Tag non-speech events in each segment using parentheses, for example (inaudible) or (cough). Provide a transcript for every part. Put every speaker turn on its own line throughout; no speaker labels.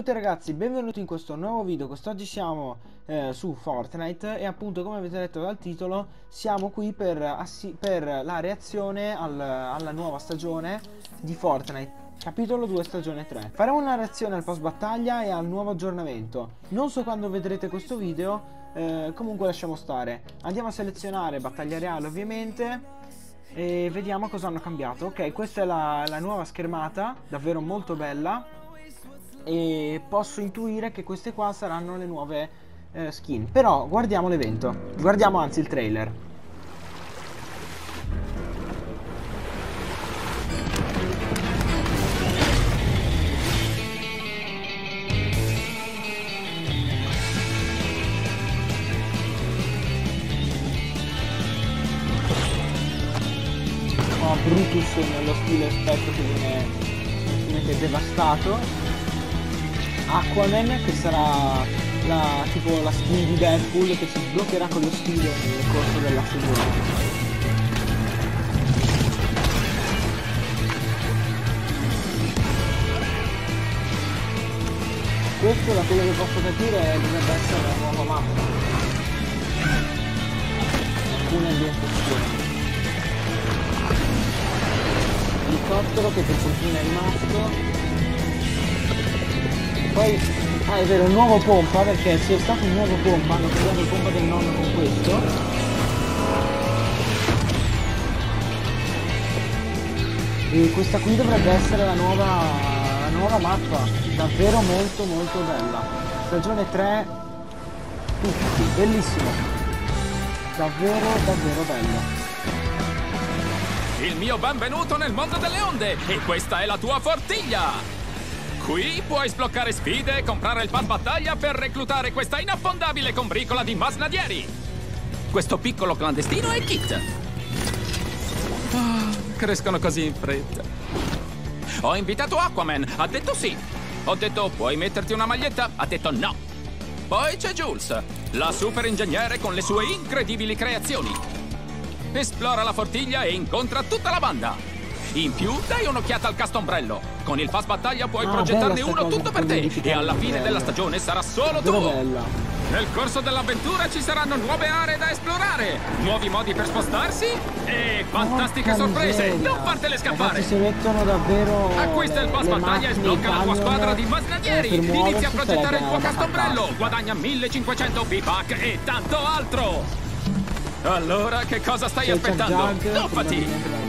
tutti ragazzi, benvenuti in questo nuovo video, quest'oggi siamo eh, su Fortnite e appunto come avete letto dal titolo siamo qui per, per la reazione al, alla nuova stagione di Fortnite Capitolo 2 stagione 3 Faremo una reazione al post battaglia e al nuovo aggiornamento. Non so quando vedrete questo video eh, Comunque lasciamo stare. Andiamo a selezionare battaglia reale ovviamente E vediamo cosa hanno cambiato. Ok questa è la, la nuova schermata Davvero molto bella e posso intuire che queste qua saranno le nuove eh, skin. Però guardiamo l'evento, guardiamo anzi il trailer. Oh, Brutus nello stile spettro che viene devastato Aquaman che sarà la, tipo la skin di Deadpool che si sbloccherà con lo stile nel corso della stagione. Questo da quello che posso capire dovrebbe essere la nuova mappa. Alcune ambientazioni. Elicottero che per fortuna è rimasto poi ah è vero un nuovo pompa perché c'è stato un nuovo pompa hanno cambiato il pompa del nonno con questo. E questa qui dovrebbe essere la nuova la nuova mappa davvero molto molto bella. Stagione 3 tutti bellissimo. Davvero davvero bello.
Il mio benvenuto nel mondo delle onde e questa è la tua fortiglia Qui puoi sbloccare sfide e comprare il pass battaglia per reclutare questa inaffondabile combricola di masnadieri. Questo piccolo clandestino è Kit. Oh, crescono così in fretta. Ho invitato Aquaman, ha detto sì. Ho detto puoi metterti una maglietta? Ha detto no. Poi c'è Jules, la super ingegnere con le sue incredibili creazioni. Esplora la fortiglia e incontra tutta la banda. In più, dai un'occhiata al castombrello. Con il pass battaglia puoi ah, progettarne uno tutto per te e alla fine della stagione sarà solo tuo. Bella. Nel corso dell'avventura ci saranno nuove aree da esplorare, nuovi modi per spostarsi e fantastiche Porca sorprese. Miseria. Non fartele scappare.
Ragazzi, si mettono davvero
Acquista il pass battaglia e sblocca la tua squadra di masnadieri. Inizia a progettare il tuo castombrello, guadagna 1500 V-Pack e tanto altro. Allora, che cosa stai aspettando? Toppati!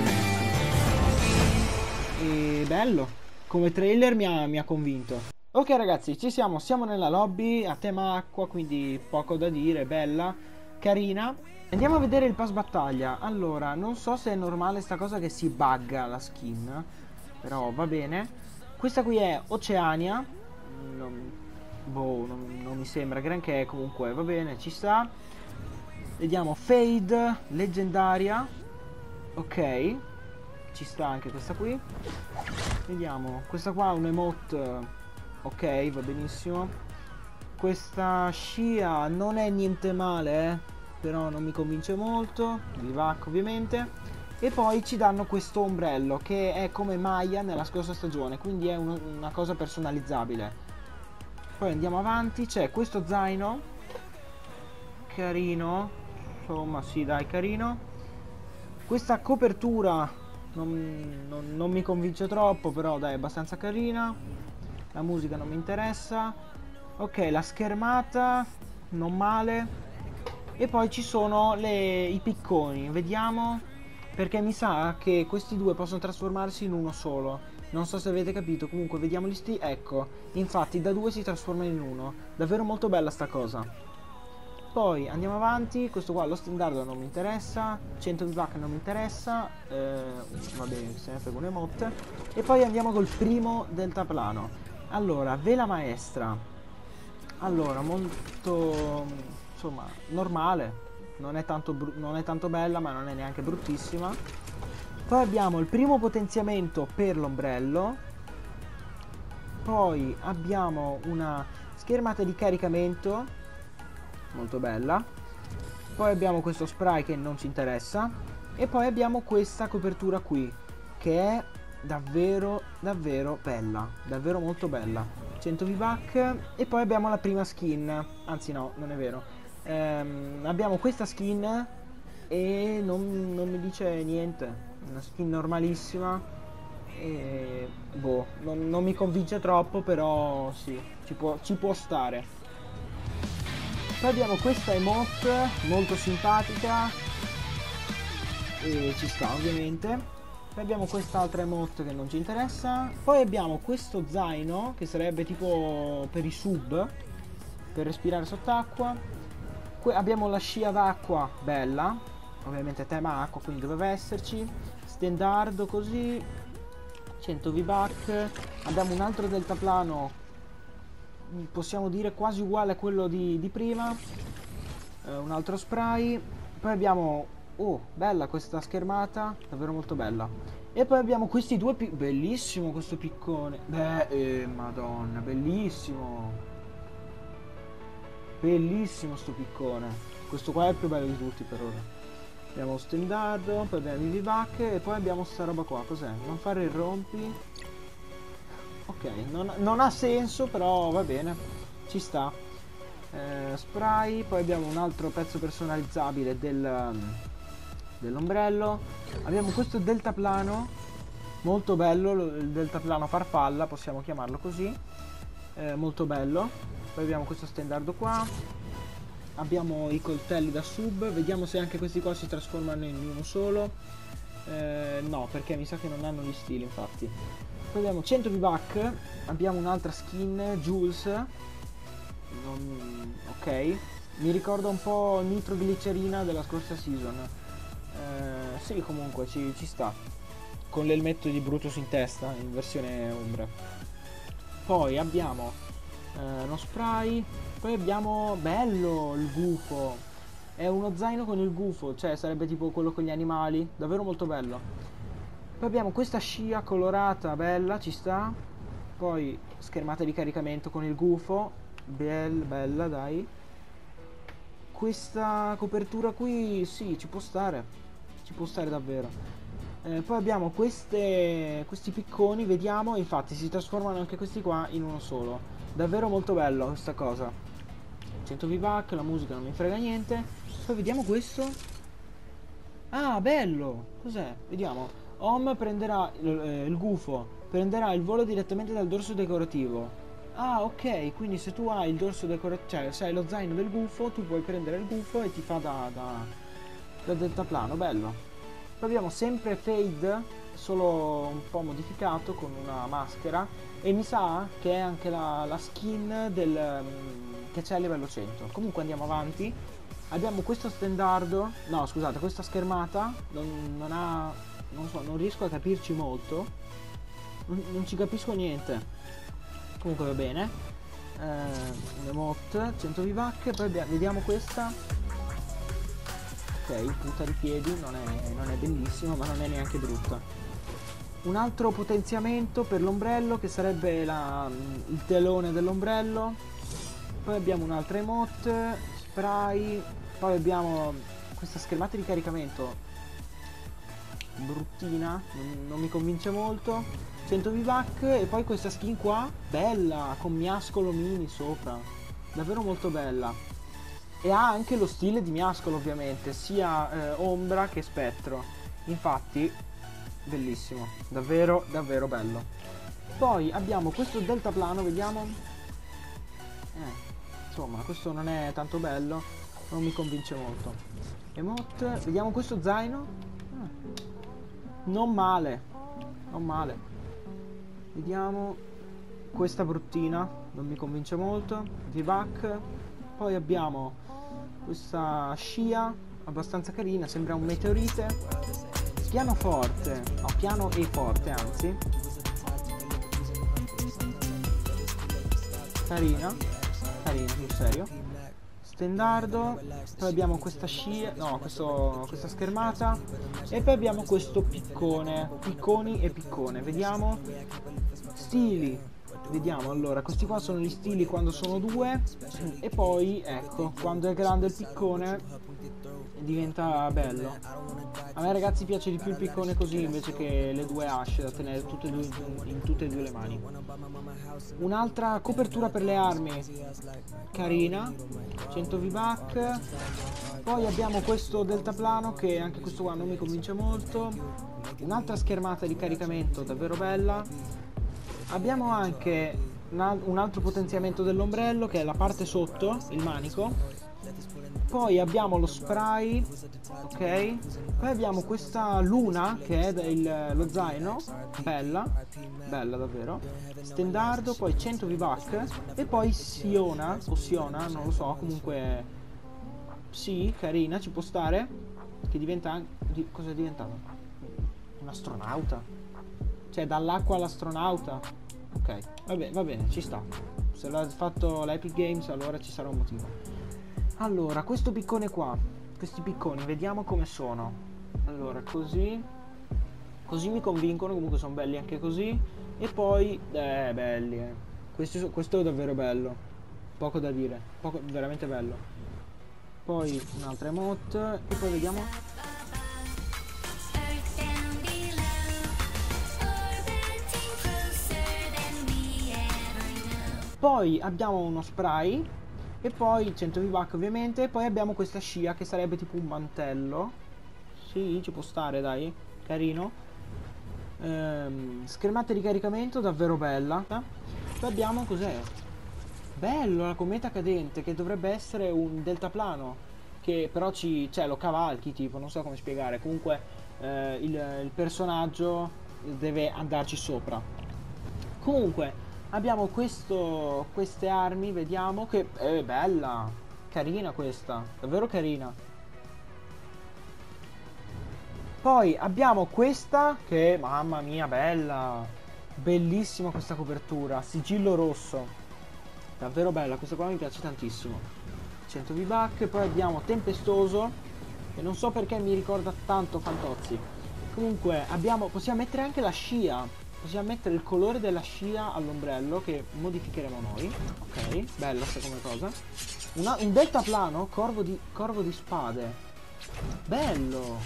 Bello. Come trailer mi ha, mi ha convinto. Ok ragazzi, ci siamo, siamo nella lobby a tema acqua, quindi poco da dire, bella, carina. Andiamo a vedere il pass battaglia. Allora, non so se è normale sta cosa che si bugga la skin, però va bene. Questa qui è Oceania. Non, boh, non, non mi sembra granché, comunque va bene, ci sta. Vediamo Fade, leggendaria. Ok, ci sta anche questa qui. Vediamo. Questa qua è un emote ok va benissimo. Questa scia non è niente male eh? però non mi convince molto. Vivac ovviamente. E poi ci danno questo ombrello che è come Maya nella scorsa stagione quindi è uno, una cosa personalizzabile. Poi andiamo avanti c'è questo zaino. Carino. Insomma sì dai carino. Questa copertura non, non, non mi convince troppo, però dai, è abbastanza carina. La musica non mi interessa. Ok, la schermata, non male. E poi ci sono le, i picconi, vediamo. Perché mi sa che questi due possono trasformarsi in uno solo. Non so se avete capito, comunque vediamo gli sti... Ecco, infatti da due si trasformano in uno. Davvero molto bella sta cosa. Poi andiamo avanti, questo qua lo standard non mi interessa, 100 VVAC non mi interessa, eh, va bene, se ne frega un emote. E poi andiamo col primo deltaplano. Allora, vela maestra. Allora, molto, insomma, normale, non è, tanto non è tanto bella ma non è neanche bruttissima. Poi abbiamo il primo potenziamento per l'ombrello. Poi abbiamo una schermata di caricamento molto bella. Poi abbiamo questo spray che non ci interessa. E poi abbiamo questa copertura qui che è davvero davvero bella. Davvero molto bella. 100 V-Buck. E poi abbiamo la prima skin, anzi no, non è vero. Ehm, abbiamo questa skin e non, non mi dice niente, una skin normalissima. E boh, non, non mi convince troppo, però sì, ci può, ci può stare. Poi abbiamo questa emote molto simpatica e ci sta ovviamente. Poi abbiamo quest'altra emote che non ci interessa. Poi abbiamo questo zaino che sarebbe tipo per i sub, per respirare sott'acqua. Que abbiamo la scia d'acqua, bella, ovviamente tema acqua, quindi doveva esserci. Stendardo così, 100 V-Buck. Abbiamo un altro deltaplano, possiamo dire quasi uguale a quello di, di prima. Eh, un altro spray. Poi abbiamo Oh, bella questa schermata, davvero molto bella. E poi abbiamo questi due. Bellissimo questo piccone. Beh, eh, madonna, bellissimo. Bellissimo sto piccone. Questo qua è il più bello di tutti per ora. Abbiamo stendardo, poi abbiamo i vivac e poi abbiamo sta roba qua. Cos'è? Non fare il rompi. Ok, non, non ha senso, però va bene. Ci sta. Eh, spray, poi abbiamo un altro pezzo personalizzabile del dell'ombrello. Abbiamo questo deltaplano molto bello il deltaplano farfalla possiamo chiamarlo così. Eh, molto bello. Poi abbiamo questo stendardo qua. Abbiamo i coltelli da sub vediamo se anche questi qua si trasformano in uno solo. Eh, no perché mi sa che non hanno gli stili infatti poi abbiamo 100 V-Buck abbiamo un'altra skin Jules non... ok mi ricorda un po' nitroglicerina della scorsa season eh, sì, comunque ci, ci sta. Con l'elmetto di Brutus in testa, in versione ombra. Poi abbiamo eh, uno spray. Poi abbiamo... Bello il gufo. È uno zaino con il gufo, cioè sarebbe tipo quello con gli animali. Davvero molto bello. Poi abbiamo questa scia colorata, bella, ci sta. Poi schermata di caricamento con il gufo. Bella, bella, dai. Questa copertura qui, sì, ci può stare ci può stare davvero. Eh, poi abbiamo queste, questi picconi, vediamo, infatti si trasformano anche questi qua in uno solo. Davvero molto bello questa cosa. 100 V-Buck, la musica non mi frega niente. Poi vediamo questo. Ah, bello! Cos'è? Vediamo. Home prenderà il, eh, il gufo, prenderà il volo direttamente dal dorso decorativo. Ah, ok, quindi se tu hai il dorso decorativo, cioè se lo zaino del gufo, tu puoi prendere il gufo e ti fa da, da del deltaplano, bello. Abbiamo sempre Fade, solo un po' modificato con una maschera e mi sa che è anche la, la skin del, um, che c'è a livello 100. Comunque andiamo avanti. Abbiamo questo stendardo, no scusate, questa schermata non, non ha, non so, non riesco a capirci molto. Non, non ci capisco niente. Comunque va bene. Eh, emote, 100 VVAC, poi vediamo questa ok, punta di piedi non è, non è bellissimo ma non è neanche brutta. Un altro potenziamento per l'ombrello che sarebbe la, il telone dell'ombrello. Poi abbiamo un'altra emote, spray, poi abbiamo questa schermata di caricamento bruttina, non, non mi convince molto. 100 VVAC e poi questa skin qua, bella, con miascolo mini sopra, davvero molto bella e ha anche lo stile di Miascolo ovviamente, sia eh, Ombra che Spettro. Infatti, bellissimo, davvero davvero bello. Poi abbiamo questo deltaplano, vediamo. Eh, insomma, questo non è tanto bello, non mi convince molto. Emote, vediamo questo zaino. Non male, non male. Vediamo questa bruttina, non mi convince molto. Vivac. Poi abbiamo questa scia abbastanza carina, sembra un meteorite. Pianoforte, no, piano e forte anzi. Carina, carina sul serio. Stendardo, poi abbiamo questa scia, no, questo, questa schermata e poi abbiamo questo piccone, picconi e piccone, vediamo. Stili, Vediamo allora, questi qua sono gli stili quando sono due e poi ecco, quando è grande il piccone diventa bello. A me ragazzi piace di più il piccone così invece che le due asce da tenere tutte due in tutte e due le mani. Un'altra copertura per le armi carina, 100 V-Buck. Poi abbiamo questo deltaplano che anche questo qua non mi convince molto. Un'altra schermata di caricamento davvero bella. Abbiamo anche un altro potenziamento dell'ombrello che è la parte sotto, il manico poi abbiamo lo spray ok? Poi abbiamo questa luna che è il, lo zaino bella bella davvero. Stendardo poi 100 V-Buck e poi Siona o Siona non lo so comunque sì carina ci può stare che diventa di, cosa è diventato un astronauta. Cioè dall'acqua all'astronauta. Ok vabbè va bene ci sta. Se l'ha fatto l'Epic Games allora ci sarà un motivo allora, questo piccone qua, questi picconi, vediamo come sono. Allora, così. Così mi convincono, comunque sono belli anche così. E poi, eh, belli, eh. Questo, questo è davvero bello. Poco da dire, poco, veramente bello. Poi un'altra emote e poi vediamo Poi abbiamo uno spray e poi 100 V-Buck ovviamente. E poi abbiamo questa scia che sarebbe tipo un mantello. Sì, ci può stare, dai. Carino. Ehm, schermata di caricamento davvero bella. Poi abbiamo cos'è? Bello, la cometa cadente che dovrebbe essere un deltaplano. Che però ci, cioè, lo cavalchi tipo, non so come spiegare. Comunque eh, il, il personaggio deve andarci sopra. Comunque, Abbiamo questo, queste armi, vediamo che è bella, carina questa, davvero carina. Poi abbiamo questa che, mamma mia, bella, bellissima questa copertura, sigillo rosso, davvero bella, questa qua mi piace tantissimo. 100 V-Buck, poi abbiamo Tempestoso, che non so perché mi ricorda tanto Fantozzi. Comunque abbiamo, possiamo mettere anche la scia, possiamo mettere il colore della scia all'ombrello che modificheremo noi ok? Bella sta come cosa. Una, un deltaplano corvo di, corvo di spade. Bello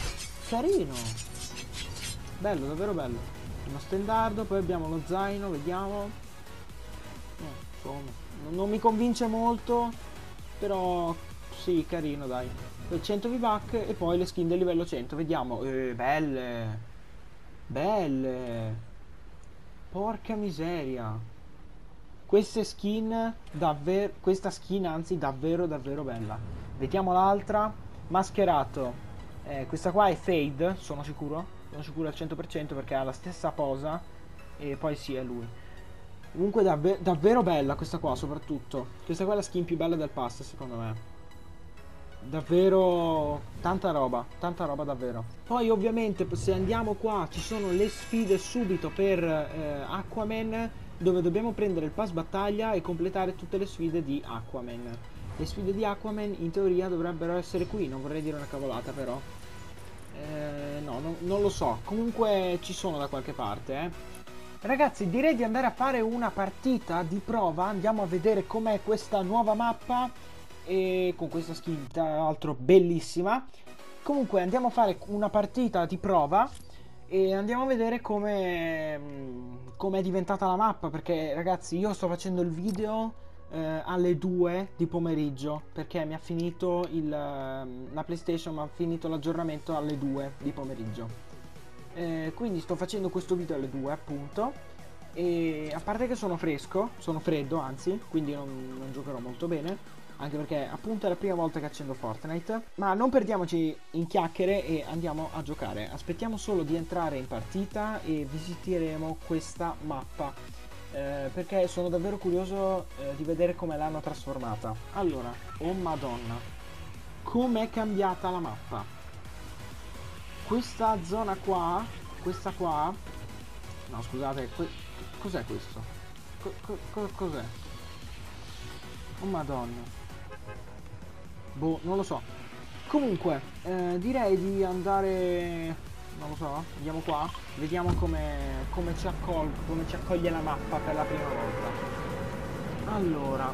carino. Bello davvero bello. Uno stendardo poi abbiamo lo zaino vediamo. Eh, non, non mi convince molto però sì carino dai. 100 V-Buck e poi le skin del livello 100 vediamo. Eh, belle belle Porca miseria. Queste skin davvero... Questa skin anzi davvero davvero bella. Vediamo l'altra. Mascherato. Eh, questa qua è Fade, sono sicuro. Sono sicuro al 100% perché ha la stessa posa. E poi sì, è lui. Comunque davve davvero bella questa qua soprattutto. Questa qua è la skin più bella del pass secondo me davvero tanta roba, tanta roba davvero. Poi ovviamente se andiamo qua ci sono le sfide subito per eh, Aquaman dove dobbiamo prendere il pass battaglia e completare tutte le sfide di Aquaman. Le sfide di Aquaman in teoria dovrebbero essere qui, non vorrei dire una cavolata però. Eh, no, no, non lo so, comunque ci sono da qualche parte, eh. Ragazzi, direi di andare a fare una partita di prova, andiamo a vedere com'è questa nuova mappa e con questa skin tra l'altro bellissima. Comunque andiamo a fare una partita di prova e andiamo a vedere come com è diventata la mappa perché ragazzi io sto facendo il video eh, alle 2 di pomeriggio perché mi ha finito il, la playstation mi ha finito l'aggiornamento alle 2 di pomeriggio. Eh, quindi sto facendo questo video alle 2 appunto. E a parte che sono fresco sono freddo anzi quindi non, non giocherò molto bene anche perché appunto è la prima volta che accendo Fortnite. Ma non perdiamoci in chiacchiere e andiamo a giocare. Aspettiamo solo di entrare in partita e visiteremo questa mappa. Eh, perché sono davvero curioso eh, di vedere come l'hanno trasformata. Allora, oh madonna, com'è cambiata la mappa? Questa zona qua, questa qua, no scusate, que cos'è questo? Co co cos'è? Oh madonna. Boh, non lo so. Comunque, eh, direi di andare... Non lo so, andiamo qua. Vediamo come, come, ci come ci accoglie la mappa per la prima volta. Allora,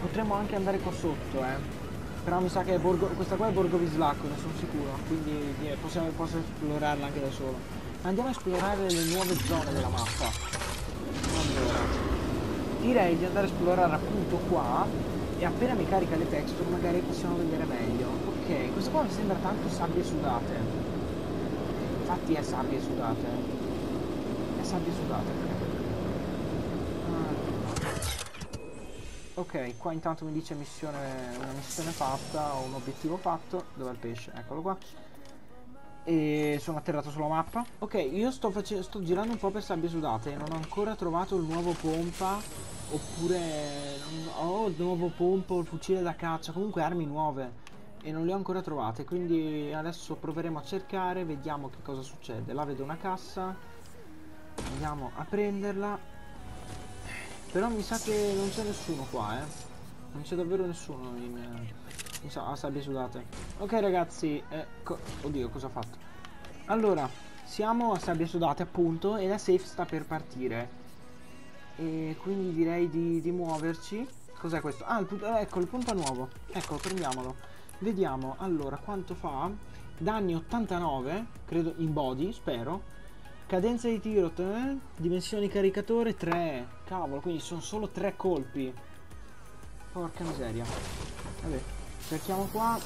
potremmo anche andare qua sotto, eh. Però mi sa che Borgo, questa qua è Borgo Vislacco, ne sono sicuro, quindi eh, possiamo, posso esplorarla anche da solo. Andiamo a esplorare le nuove zone della mappa. Allora, direi di andare a esplorare appunto qua e appena mi carica le texture magari possiamo vedere meglio. Ok, questo qua mi sembra tanto sabbie sudate. Infatti è sabbie sudate. È sabbie sudate, ok. Ok, qua intanto mi dice missione, una missione fatta, o un obiettivo fatto. Dov'è il pesce? Eccolo qua. E sono atterrato sulla mappa. Ok, io sto, sto girando un po' per sabbie sudate non ho ancora trovato il nuovo pompa. Oppure ho il nuovo pompa o il fucile da caccia. Comunque armi nuove. E non le ho ancora trovate. Quindi adesso proveremo a cercare. Vediamo che cosa succede. Là vedo una cassa. Andiamo a prenderla. Però mi sa che non c'è nessuno qua, eh. Non c'è davvero nessuno in... in sa a sabbie sudate. Ok ragazzi, eh, co oddio cosa ho fatto? Allora, siamo a sabbie sudate appunto e la safe sta per partire. E quindi direi di, di muoverci. Cos'è questo? Ah, il, ecco il pompa nuovo. Ecco, prendiamolo. Vediamo, allora, quanto fa? Danni 89, credo in body, spero. Cadenza di tiro, eh? dimensioni caricatore 3. Cavolo, quindi sono solo 3 colpi. Porca miseria. Vabbè, cerchiamo qua.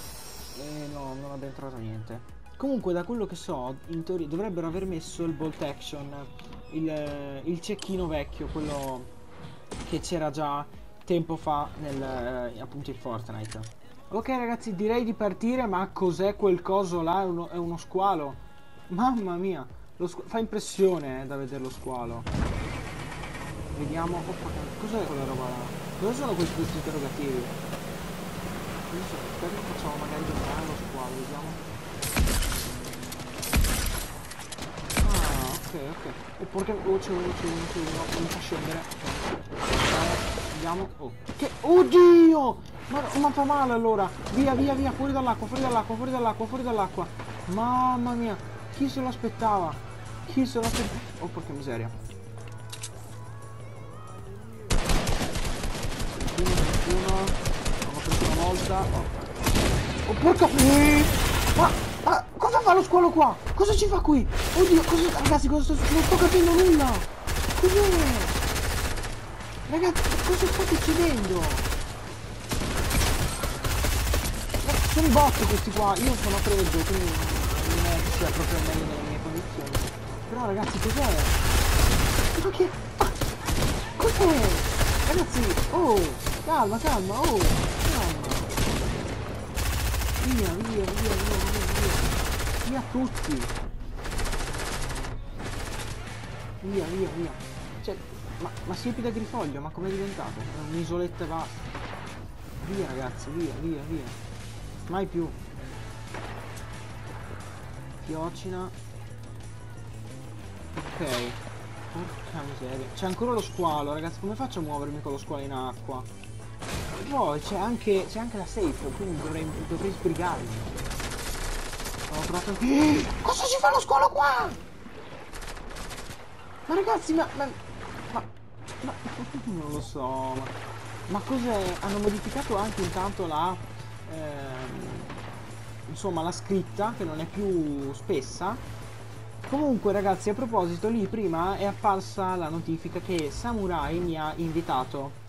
E no, non abbiamo trovato niente. Comunque, da quello che so, in teoria dovrebbero aver messo il bolt action. Il, il cecchino vecchio, quello che c'era già tempo fa nel, eh, appunto in Fortnite. Ok ragazzi, direi di partire, ma cos'è quel coso là? È uno, è uno squalo. Mamma mia. Fa impressione eh, da vedere lo squalo. Vediamo. Oh, cos'è quella roba là? Cosa sono questi, questi interrogativi? So, che facciamo magari giocare lo squalo, vediamo. Ah, ok. Oh, porca. C'è uno, c'è uno. Non fa scendere. Andiamo. Oh. Che. Oddio! Ma, ma fa male allora! Via, via, via, fuori dall'acqua, fuori dall'acqua, fuori dall'acqua, fuori dall'acqua. Mamma mia! Chi se lo aspettava? Chi se lo aspettava? Oh porca miseria. Uno, uno. Ho preso una volta. Oh, oh porca. Ma, fa lo squalo qua? Cosa ci fa qui? Oddio, cosa, ragazzi, cosa sto, non sto capendo nulla. Cos'è? Ragazzi, cosa sta succedendo? sono i bot questi qua, io sono freddo, quindi non è che sia proprio meglio nelle mie condizioni. Però ragazzi cos'è? Ma che... Cos'è? Ragazzi, oh, calma, calma, oh, calma. Via, via, via, via, via, via. Via tutti. Via, via, via. Cioè, ma, ma siepi da grifoglio, ma com'è diventato? Un'isoletta basta. Via ragazzi, via, via, via. Mai più. Fiocina. Ok. Porca miseria. C'è ancora lo squalo, ragazzi. Come faccio a muovermi con lo squalo in acqua? Poi c'è anche, anche la safe, quindi dovrei, dovrei sbrigarmi. Ho trovato... (gasps) Cosa ci fa lo squalo qua? Ma ragazzi, ma... Ma... Ma... ma non lo so, ma... Ma cos'è? Hanno modificato anche intanto la... Ehm, insomma, la scritta, che non è più spessa Comunque ragazzi a proposito lì prima è apparsa la notifica che Samurai mi ha invitato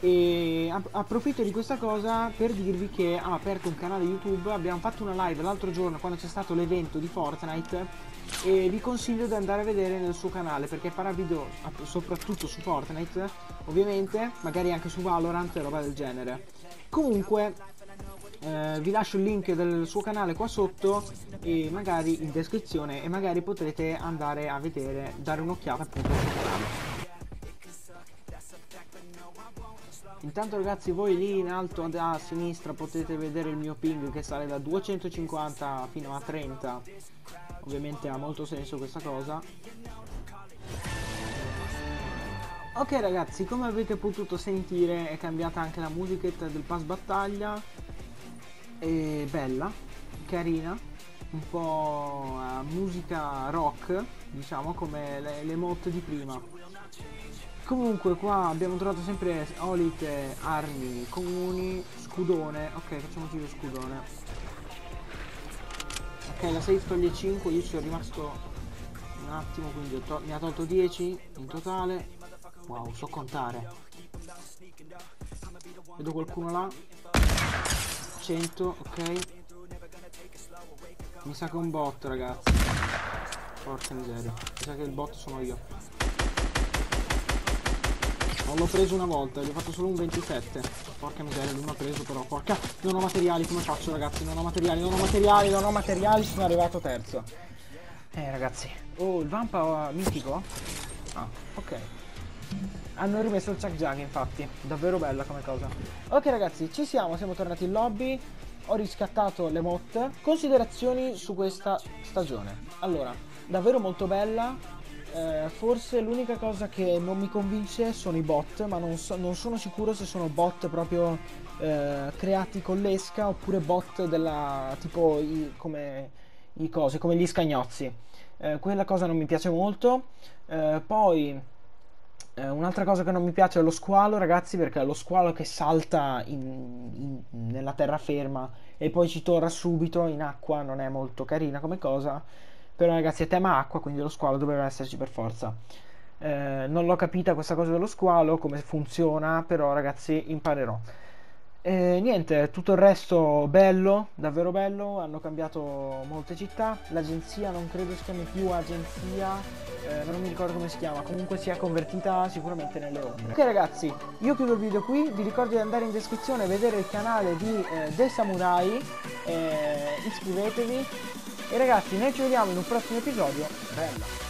e approfitto di questa cosa per dirvi che ha aperto un canale YouTube, abbiamo fatto una live l'altro giorno quando c'è stato l'evento di Fortnite e vi consiglio di andare a vedere nel suo canale perché farà video soprattutto su Fortnite ovviamente, magari anche su Valorant e roba del genere. Comunque eh, vi lascio il link del suo canale qua sotto e magari in descrizione e magari potrete andare a vedere, dare un'occhiata appunto al suo canale. Intanto ragazzi voi lì in alto a sinistra potete vedere il mio ping che sale da 250 fino a 30 Ovviamente ha molto senso questa cosa. Ok ragazzi come avete potuto sentire è cambiata anche la musichetta del pass battaglia. È bella, carina, un po' musica rock, diciamo come le, le mod di prima. Comunque qua abbiamo trovato sempre olite armi comuni, scudone, ok facciamoci lo scudone. Ok la safe toglie 5, io ci sono rimasto un attimo quindi mi ha tolto 10 in totale. Wow, so contare. Vedo qualcuno là. 100, ok. Mi sa che è un bot ragazzi. Porca miseria. Mi sa che il bot sono io. Non l'ho preso una volta, gli ho fatto solo un 27. Porca miseria, mi ha preso però. Porca. Non ho materiali, come faccio ragazzi? Non ho materiali, non ho materiali, non ho materiali, sono arrivato terzo. Eh ragazzi. Oh, il vampa mitico? Ah, ok. Hanno rimesso il Chuck Jug infatti. Davvero bella come cosa. Ok ragazzi, ci siamo, siamo tornati in lobby. Ho riscattato le motte. Considerazioni su questa stagione. Allora, davvero molto bella eh, forse l'unica cosa che non mi convince sono i bot, ma non, so, non sono sicuro se sono bot proprio eh, creati con l'esca oppure bot della tipo i, come i cose, come gli scagnozzi. Eh, quella cosa non mi piace molto. Eh, poi eh, un'altra cosa che non mi piace è lo squalo, ragazzi, perché è lo squalo che salta in, in, nella terraferma e poi ci torna subito in acqua, non è molto carina come cosa. Però ragazzi è tema acqua, quindi lo squalo doveva esserci per forza. Eh, non l'ho capita questa cosa dello squalo, come funziona, però ragazzi imparerò. E niente, tutto il resto bello, davvero bello, hanno cambiato molte città, l'agenzia non credo si chiami più agenzia, eh, non mi ricordo come si chiama, comunque si è convertita sicuramente nelle ombre. Ok ragazzi, io chiudo il video qui, vi ricordo di andare in descrizione a vedere il canale di eh, The Samurai, eh, iscrivetevi e ragazzi, noi ci vediamo in un prossimo episodio. Bella!